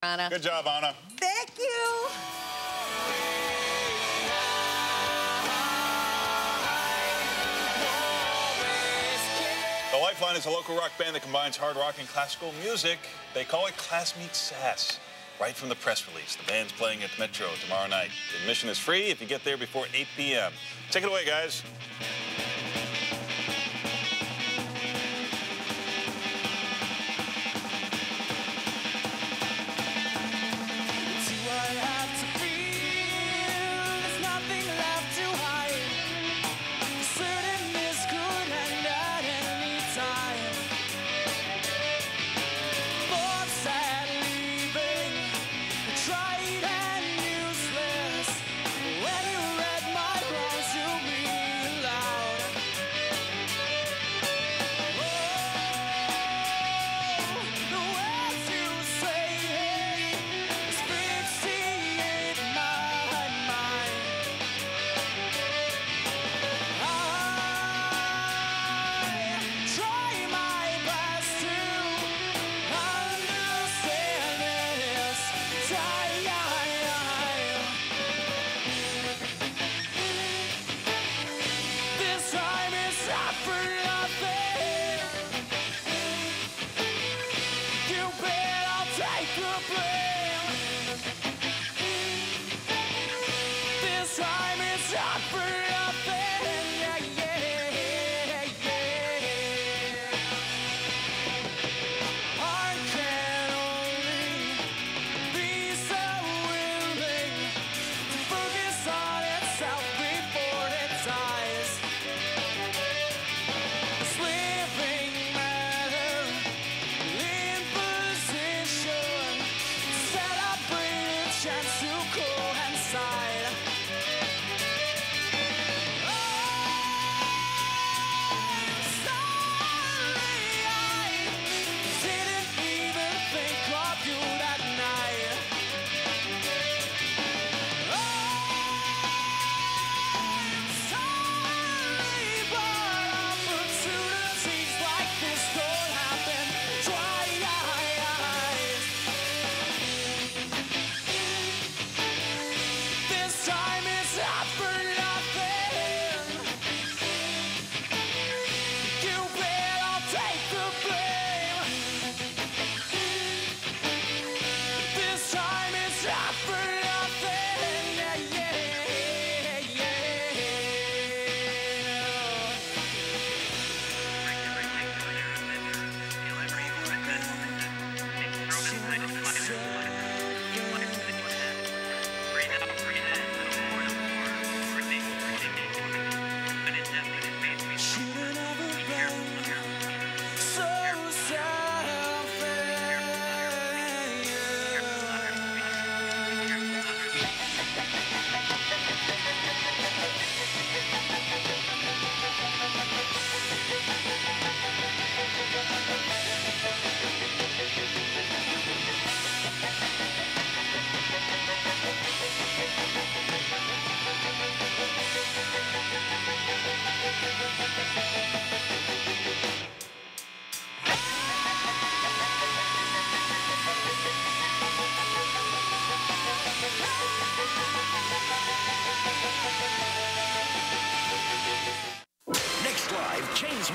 Anna. Good job, Anna. Thank you. The Lifeline is a local rock band that combines hard rock and classical music. They call it Class Meets Sass. Right from the press release, the band's playing at the Metro tomorrow night. Admission is free if you get there before 8 p.m. Take it away, guys. Next live, James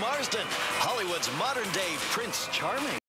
Marsden, Hollywood's modern day Prince Charming.